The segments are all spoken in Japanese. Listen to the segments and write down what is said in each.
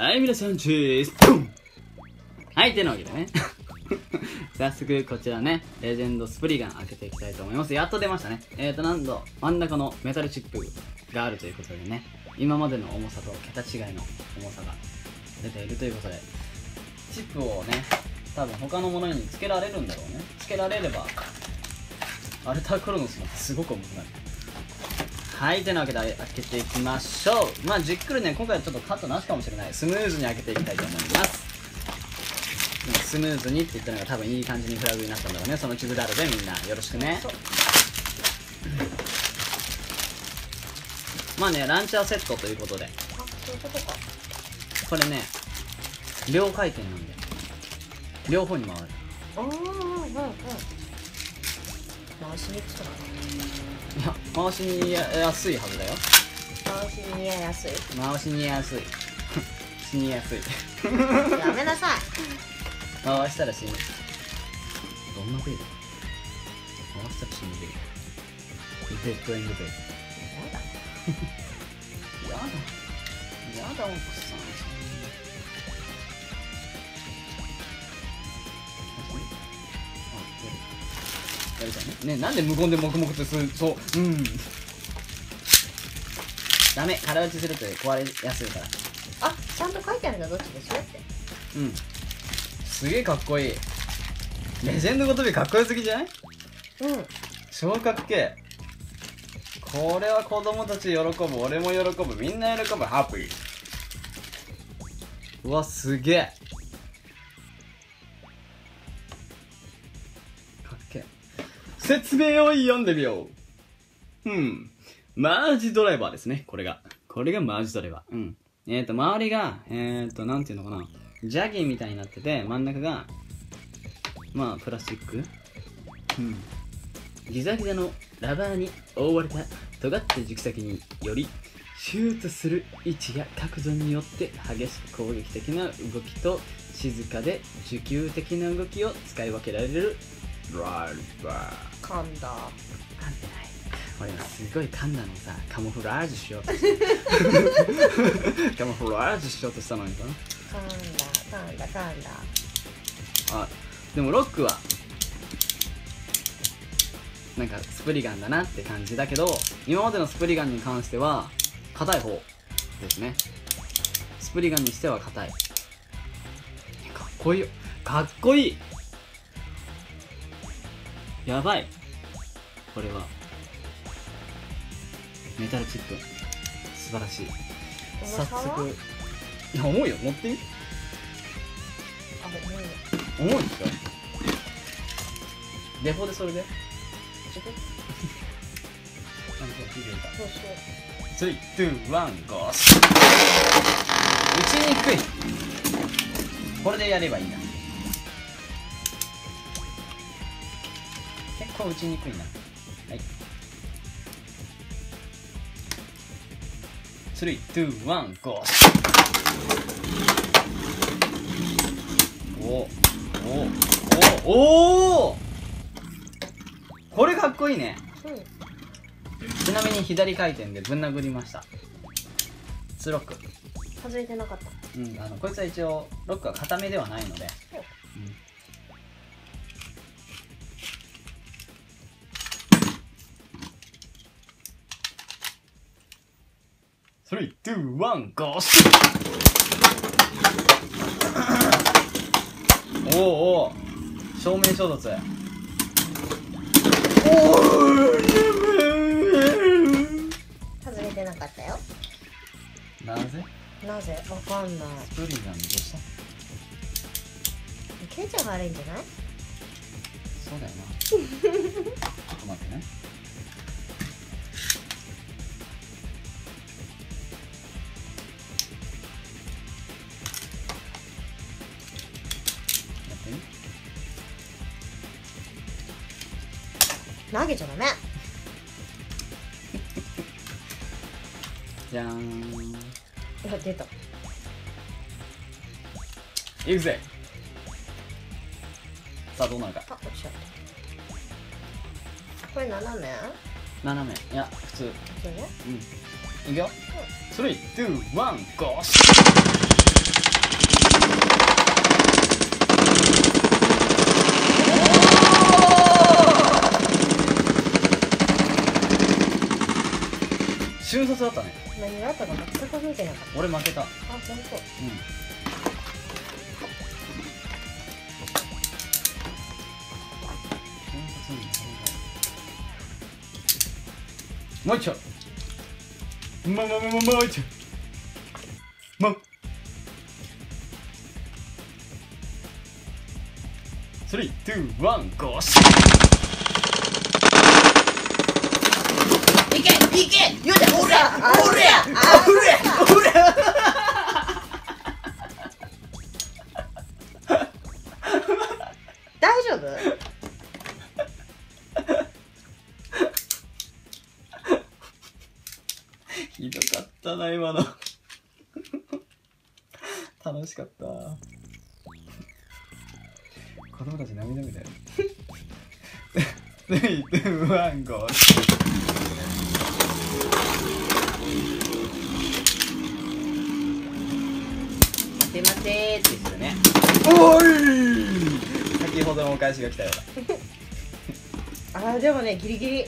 はい、皆さん、チーズはい、てなわけでね。早速、こちらね、レジェンドスプリガン開けていきたいと思います。やっと出ましたね。えーと、なんと、真ん中のメタルチップがあるということでね、今までの重さと桁違いの重さが出ているということで、チップをね、多分他のものにつけられるんだろうね。つけられれば、アルタークロノスもすごく重くなる。はい、てなわけで開けていきましょう。まあ、じっくりね、今回はちょっとカットなしかもしれない。スムーズに開けていきたいと思います。スムーズにって言ったのが多分いい感じにフラグになったんだろうね。その傷だろでみんなよろしくね。まあね、ランチャーセットということで、これね、両回転なんで、両方に回る。ああうんうんうん回しにくそういや、回しにややすいはずだよ。回しにややすい。回しにやすい。死にやすい。やめなさい。回したら死ぬ。どんなベイだ？回したら死ぬベイデッドエンドベイ やだ。やだ。やだ奥さんやるやるじゃんね。ねなんで無言で黙々とするそう。うん。ダメ。空打ちすると壊れやすいから。あちゃんと書いてあるんだどっちですよって。うん。すげえかっこいい。レジェンドごとびかっこよすぎじゃない？うん。超かっけえこれは子供たち喜ぶ。俺も喜ぶ。みんな喜ぶ。ハッピー。うわすげえ説明を読んでみよう。うん。マージドライバーですね。これが。これがマージドライバー。うん。えっ、ー、と周りがえっ、ー、となんていうのかな。ジャギーみたいになってて真ん中がまあプラスチック。うん。ギザギザのラバーに覆われた尖った軸先によりシュートする位置や角度によって激しく攻撃的な動きと静かで受給的な動きを使い分けられるライバー噛んだ。噛んでない。俺今すごい噛んだのさ。カモフラージュしようと。カモフラージュしようとしたのにかな噛んだ。噛んだ。噛んだ。あでもロックはなんかスプリガンだなって感じだけど今までのスプリガンに関しては硬い方ですね。スプリガンにしては硬い。かっこいい。よかっこいいやばい。これは。メタルチップ。素晴らしい。早速。いや重いよ。持ってみあもう重いでしょデフォでそれで？ちょっと。なんか聞いてみたそうそう3、2、1、ゴー。ス打ちにくい。これでやればいいな結構打ちにくいな。はい。3、2、1、ゴースおおおおおこれかっこいいね。うんちなみに左回転でぶん殴りました。ツーロック。外れてなかった。うんあのこいつは一応ロックは固めではないので、うん3、2、1、ゴースおおおお正面衝突。おお外れてなかったよ。なぜ？なぜわかんないスプリガンどうしたケイちゃんが悪いんじゃない？そうだよな げちゃダメ。じゃーん。いや出た。いくぜ。さあどうなるか。あ落ちちゃった。これ斜め？斜め。いや普通。普通ね。うん。いくよ。3、2、1、ゴー瞬殺だったね。何があったか全く見えてなかった。俺負けた。あ本当。うん。もう一丁。もうもうもうもう一丁。もう。3、2、1、5、いけいけよっしゃおれおれおれおれ大丈夫ひどかったな今の。楽しかった。子供たち涙みたい。3、2、1、ゴー待て待てーってするね。おい先ほどのお返しが来たよ。う だあーでもねギリギリ。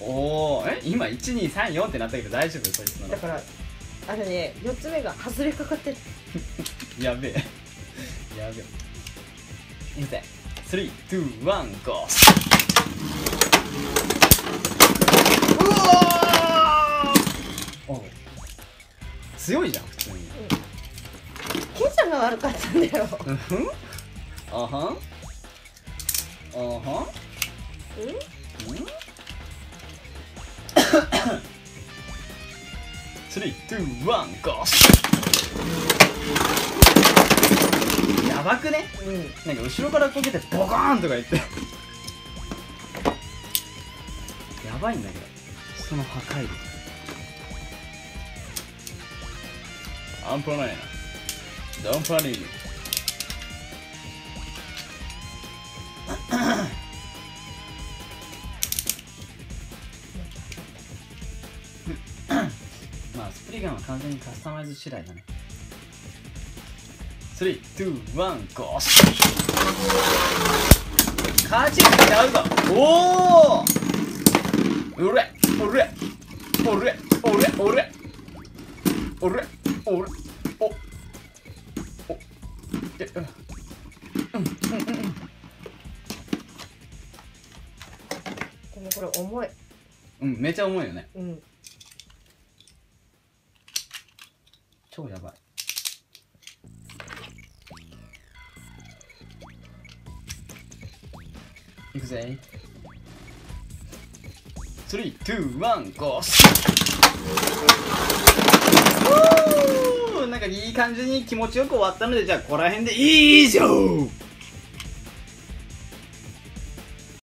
おおえ今1234ってなったけど大丈夫？そいつの。だからあれね4つ目が外れかかってる。やべえ。やべえ。いくぜ。321ゴー強いじゃん普通に。ケンちゃんが悪かったんだよ。うん。ふん。あはん。あはうん。うん。321ゴーやばくねうん。なん。か後ろからこけてボカーンとか言ってやばいん。だけどその破壊力。半端ないなダンパニー。まあスプリガンは完全にカスタマイズ次第だね。3、2、1、ゴーシ勝ちちゃうぞ。おおおれおれおれおれおれおれおれおおえうん。でもこれ重い。うんめちゃ重いよね。うん。超やばい。いくぜ321ゴースなんかいい感じに気持ちよく終わったのでじゃあここら辺で以上。